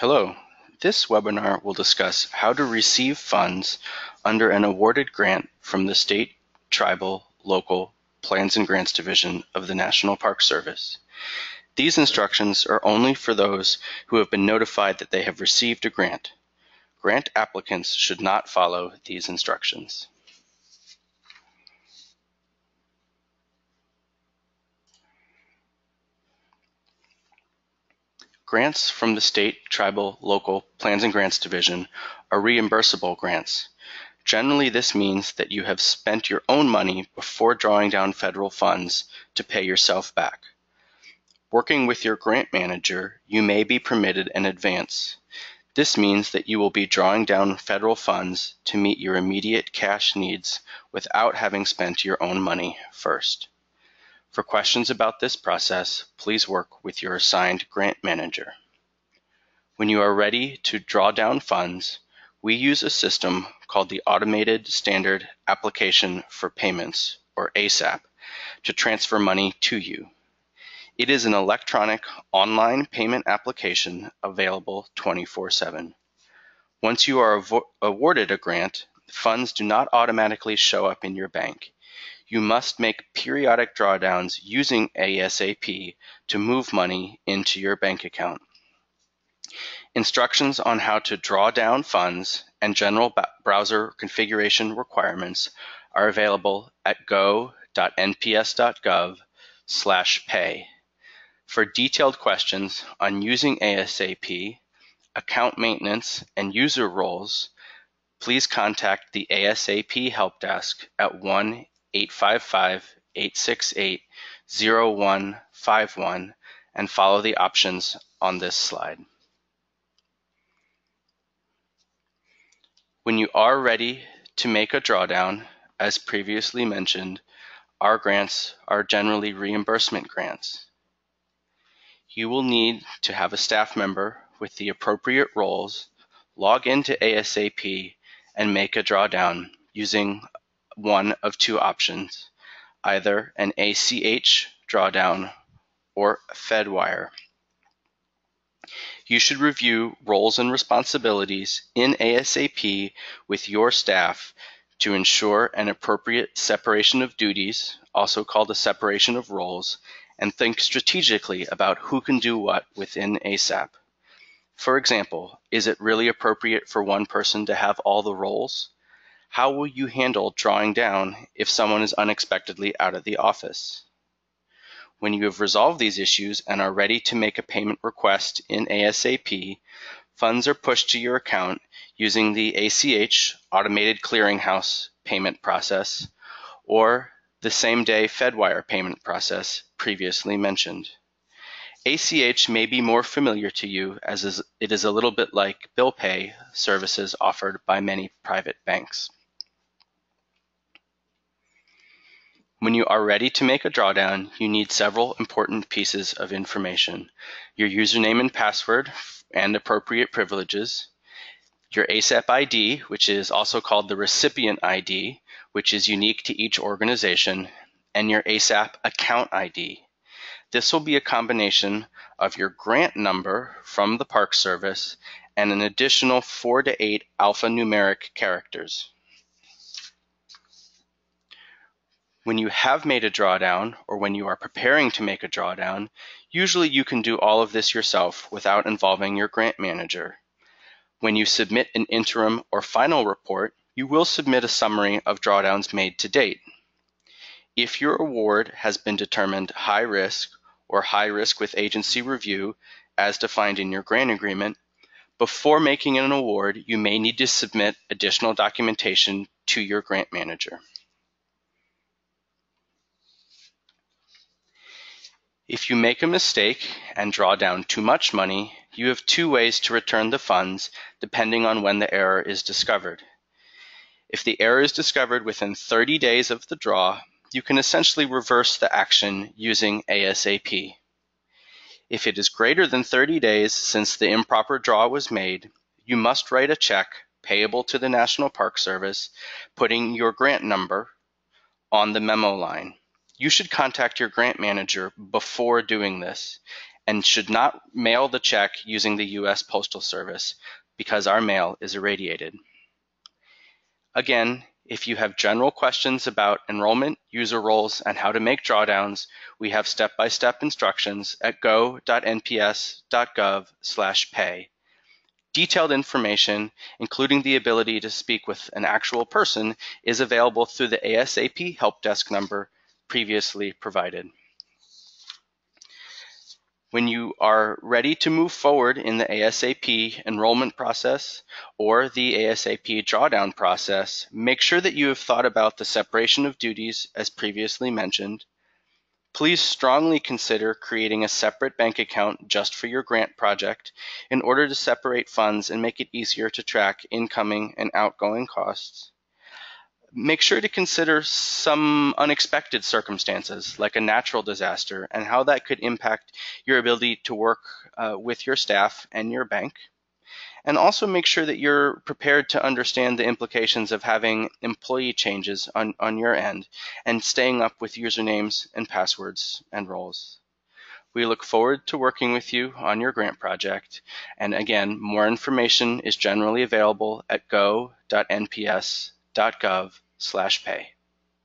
Hello. This webinar will discuss how to receive funds under an awarded grant from the state, tribal, local, Plans and Grants Division of the National Park Service. These instructions are only for those who have been notified that they have received a grant. Grant applicants should not follow these instructions. Grants from the state, tribal, local, Plans and Grants Division are reimbursable grants. Generally, this means that you have spent your own money before drawing down federal funds to pay yourself back. Working with your grant manager, you may be permitted an advance. This means that you will be drawing down federal funds to meet your immediate cash needs without having spent your own money first. For questions about this process, please work with your assigned grant manager. When you are ready to draw down funds, we use a system called the Automated Standard Application for Payments, or ASAP, to transfer money to you. It is an electronic online payment application available 24-7. Once you are awarded a grant, funds do not automatically show up in your bank you must make periodic drawdowns using ASAP to move money into your bank account. Instructions on how to draw down funds and general browser configuration requirements are available at go.nps.gov slash pay. For detailed questions on using ASAP, account maintenance, and user roles, please contact the ASAP Help Desk at 1 855-868-0151 and follow the options on this slide. When you are ready to make a drawdown, as previously mentioned, our grants are generally reimbursement grants. You will need to have a staff member with the appropriate roles log into ASAP and make a drawdown using one of two options, either an ACH drawdown or Fedwire. You should review roles and responsibilities in ASAP with your staff to ensure an appropriate separation of duties, also called a separation of roles, and think strategically about who can do what within ASAP. For example, is it really appropriate for one person to have all the roles? How will you handle drawing down if someone is unexpectedly out of the office? When you have resolved these issues and are ready to make a payment request in ASAP, funds are pushed to your account using the ACH Automated Clearinghouse payment process or the same day Fedwire payment process previously mentioned. ACH may be more familiar to you as it is a little bit like bill pay services offered by many private banks. When you are ready to make a drawdown, you need several important pieces of information. Your username and password and appropriate privileges, your ASAP ID, which is also called the recipient ID, which is unique to each organization, and your ASAP account ID. This will be a combination of your grant number from the Park Service and an additional four to eight alphanumeric characters. When you have made a drawdown or when you are preparing to make a drawdown, usually you can do all of this yourself without involving your grant manager. When you submit an interim or final report, you will submit a summary of drawdowns made to date. If your award has been determined high risk or high risk with agency review as defined in your grant agreement, before making an award, you may need to submit additional documentation to your grant manager. If you make a mistake and draw down too much money, you have two ways to return the funds depending on when the error is discovered. If the error is discovered within 30 days of the draw, you can essentially reverse the action using ASAP. If it is greater than 30 days since the improper draw was made, you must write a check payable to the National Park Service, putting your grant number on the memo line. You should contact your grant manager before doing this, and should not mail the check using the U.S. Postal Service because our mail is irradiated. Again, if you have general questions about enrollment, user roles, and how to make drawdowns, we have step-by-step instructions at go.nps.gov/pay. Detailed information, including the ability to speak with an actual person, is available through the ASAP help desk number previously provided. When you are ready to move forward in the ASAP enrollment process or the ASAP drawdown process, make sure that you have thought about the separation of duties as previously mentioned. Please strongly consider creating a separate bank account just for your grant project in order to separate funds and make it easier to track incoming and outgoing costs make sure to consider some unexpected circumstances like a natural disaster and how that could impact your ability to work uh, with your staff and your bank. And also make sure that you're prepared to understand the implications of having employee changes on, on your end and staying up with usernames and passwords and roles. We look forward to working with you on your grant project. And again, more information is generally available at go.nps.gov slash pay.